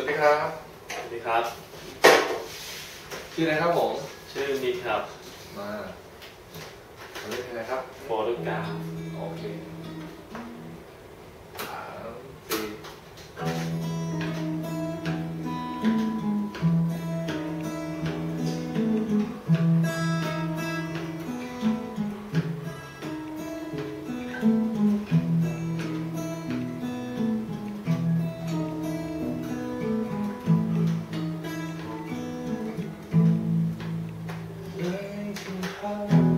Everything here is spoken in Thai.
สวัสดีครับ สวัสดีครับ ชื่ออะไรครับผม ชื่อนิดครับ มาเราเล่นอะไรครับ โปรตุเกสโอเค home.